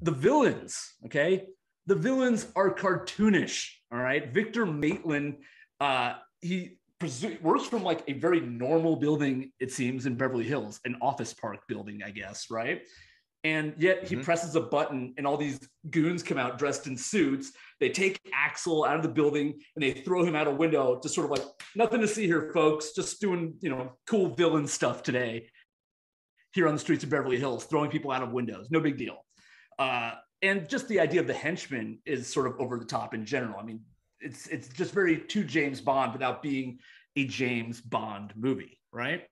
the villains, okay, the villains are cartoonish. All right, Victor Maitland, uh, he presu- works from like a very normal building, it seems, in Beverly Hills, an office park building, I guess, right? And yet he Mhm. presses a button, and all these goons come out dressed in suits. They take Axel out of the building and they throw him out a window, just sort of like nothing to see here, folks. Just doing you know cool villain stuff today here on the streets of Beverly Hills, throwing people out of windows. No big deal. Uh, and just the idea of the henchman is sort of over the top in general. I mean, it's it's just very too James Bond without being a James Bond movie, right?